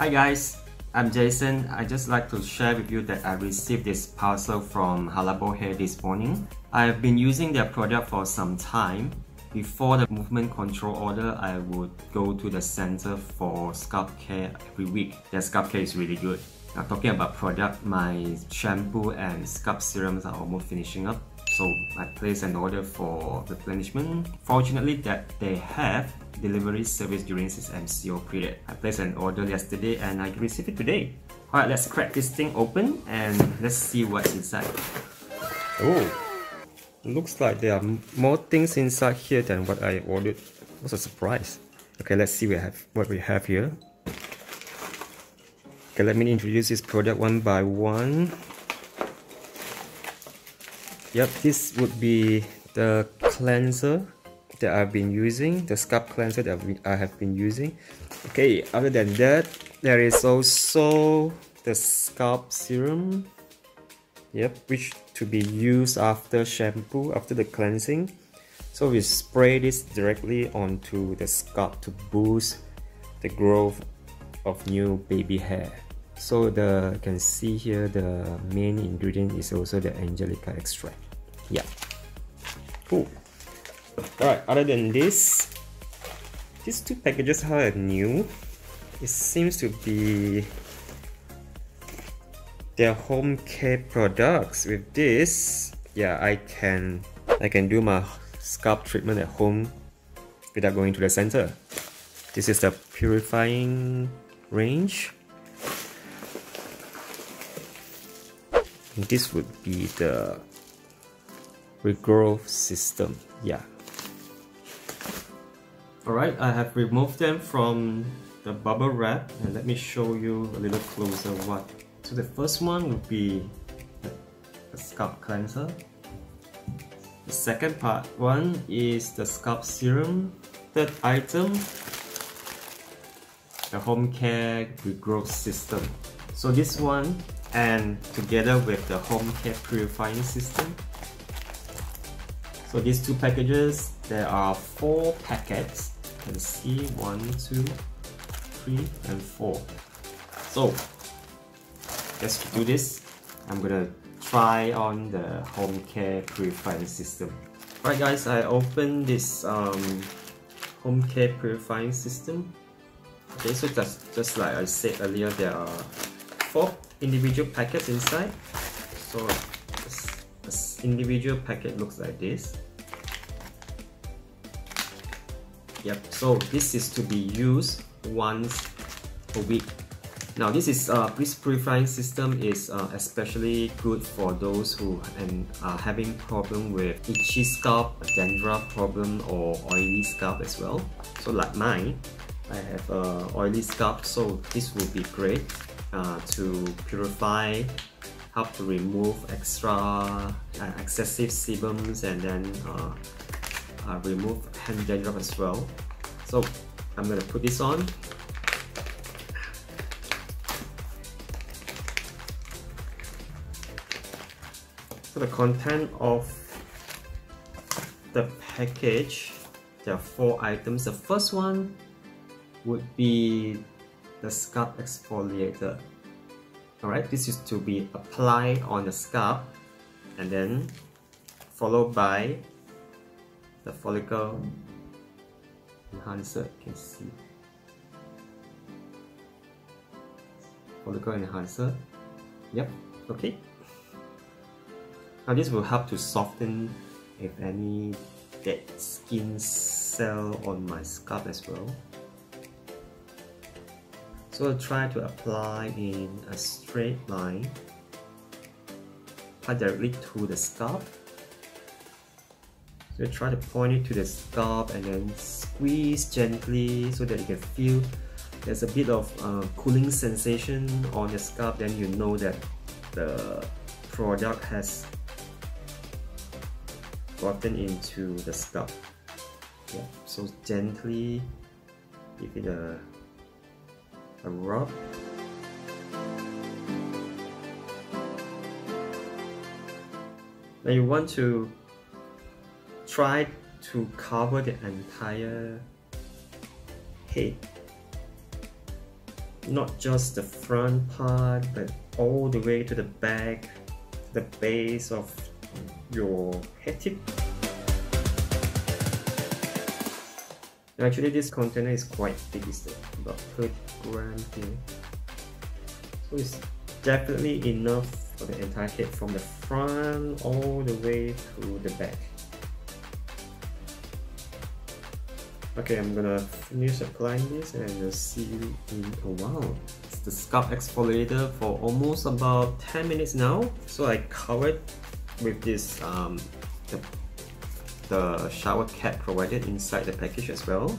Hi guys, I'm Jason. I just like to share with you that I received this parcel from Halabo Hair this morning. I've been using their product for some time. Before the movement control order, I would go to the center for scalp care every week. Their scalp care is really good. Now talking about product, my shampoo and scalp serums are almost finishing up. So I placed an order for replenishment. Fortunately that they have delivery service during this MCO period. I placed an order yesterday and I received it today. Alright, let's crack this thing open and let's see what's inside. Oh, looks like there are more things inside here than what I ordered. What's a surprise. Okay, let's see we have, what we have here. Okay, let me introduce this product one by one. Yep, this would be the cleanser that I've been using, the scalp cleanser that I have been using. Okay, other than that, there is also the scalp serum. Yep, which to be used after shampoo, after the cleansing. So we spray this directly onto the scalp to boost the growth of new baby hair. So the you can see here the main ingredient is also the angelica extract. Yeah. Cool. Alright, other than this, these two packages are new. It seems to be their home care products. With this, yeah, I can I can do my scalp treatment at home without going to the center. This is the purifying range. And this would be the regrowth system. Yeah, Alright, I have removed them from the bubble wrap and let me show you a little closer what. So the first one would be the scalp cleanser. The second part one is the scalp serum. Third item, the home care regrowth system. So this one and together with the home care purifying system. So these two packages, there are four packets can see one, two, three, and four. So let's do this. I'm gonna try on the home care purifying system. Alright guys, I opened this um, home care purifying system. Okay, so just, just like I said earlier, there are four individual packets inside. So this individual packet looks like this. Yep, so this is to be used once a week. Now this is uh, this purifying system is uh, especially good for those who and are having problem with itchy scalp, dandruff problem or oily scalp as well. So like mine, I have uh, oily scalp so this will be great uh, to purify help to remove extra uh, excessive sebums and then uh, hand dandruff as well. So I'm gonna put this on. So the content of the package, there are four items. The first one would be the scalp exfoliator. Alright, this is to be applied on the scalp and then followed by the follicle enhancer can see. Follicle enhancer. Yep okay. Now this will help to soften if any dead skin cell on my scalp as well. So I'll try to apply in a straight line directly to the scalp try to point it to the scalp and then squeeze gently so that you can feel there's a bit of uh, cooling sensation on the scalp then you know that the product has gotten into the scalp. Yeah, so gently give it a, a rub. Now you want to try to cover the entire head. Not just the front part but all the way to the back the base of your head tip. Actually this container is quite big it's about 30 grams here. So it's definitely enough for the entire head from the front all the way to the back Okay, I'm gonna finish applying this and I'll see in a while. It's the scalp exfoliator for almost about 10 minutes now. So I covered with this um, the, the shower cap provided inside the package as well.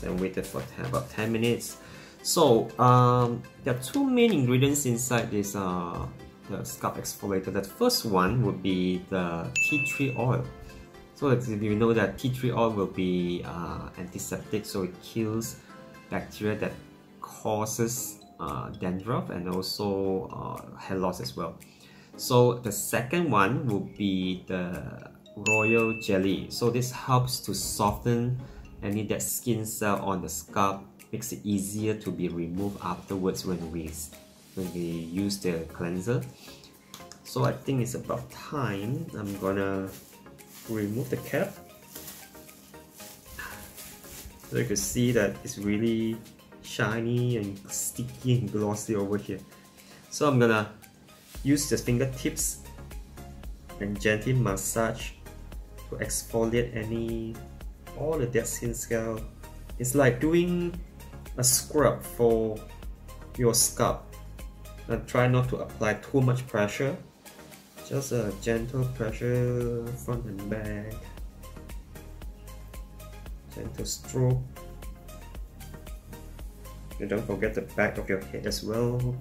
Then waited for 10, about 10 minutes. So um, there are two main ingredients inside this uh, the scalp exfoliator. The first one would be the tea tree oil. So if you know that tea tree oil will be uh, antiseptic, so it kills bacteria that causes uh, dandruff and also uh, hair loss as well. So the second one will be the royal jelly. So this helps to soften any dead skin cell on the scalp, makes it easier to be removed afterwards when we when we use the cleanser. So I think it's about time. I'm gonna remove the cap. So you can see that it's really shiny and sticky and glossy over here. So I'm gonna use the fingertips and gently massage to exfoliate any all the dead skin scale. It's like doing a scrub for your scalp. And try not to apply too much pressure just a gentle pressure front and back gentle stroke. And don't forget the back of your head as well.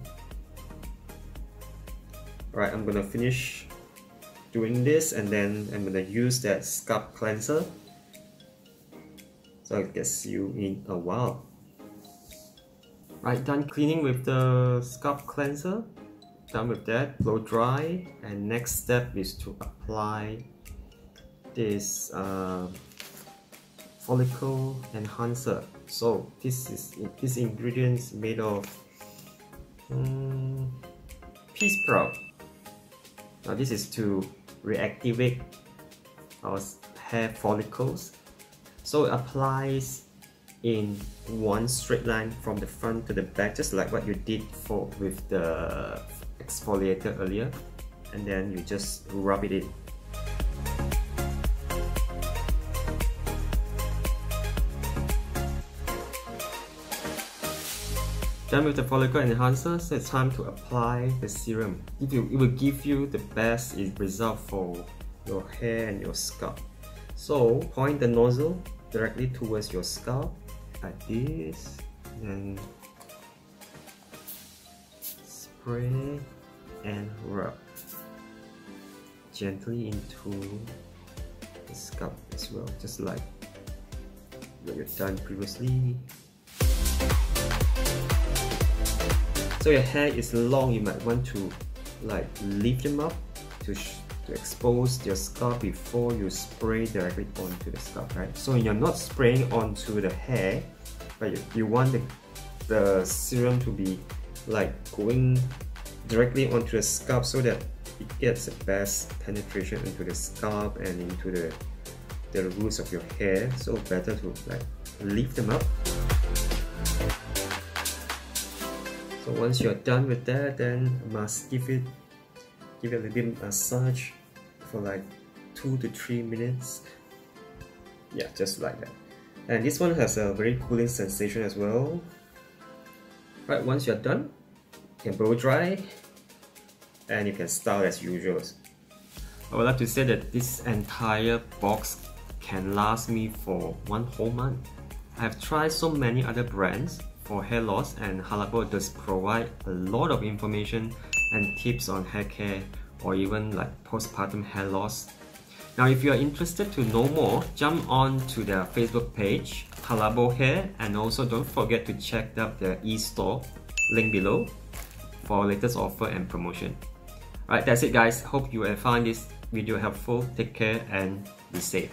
Alright, I'm gonna finish doing this and then I'm gonna use that scalp cleanser. So I'll get you in a while. Right, done cleaning with the scalp cleanser done with that blow dry and next step is to apply this uh, follicle enhancer. So this is this ingredient is made of um, pea sprout now this is to reactivate our hair follicles. So it applies in one straight line from the front to the back just like what you did for with the exfoliator earlier and then you just rub it in. Done with the follicle enhancer, so it's time to apply the serum. It will, it will give you the best result for your hair and your scalp. So point the nozzle directly towards your scalp like this and spray and rub gently into the scalp as well, just like what you've done previously. So your hair is long, you might want to like lift them up to, to expose your scalp before you spray directly onto the scalp, right? So you're not spraying onto the hair, but you, you want the, the serum to be like going directly onto the scalp so that it gets the best penetration into the scalp and into the the roots of your hair. So better to like lift them up. So once you're done with that then must give it give it a little bit massage for like two to three minutes. Yeah just like that. And this one has a very cooling sensation as well. Right once you're done can blow dry and you can style as usual. I would like to say that this entire box can last me for one whole month. I have tried so many other brands for hair loss and Halabo does provide a lot of information and tips on hair care or even like postpartum hair loss. Now if you are interested to know more, jump on to their Facebook page, Halabo Hair and also don't forget to check out their e-store, link below for latest offer and promotion. Alright, that's it guys. Hope you have found this video helpful. Take care and be safe.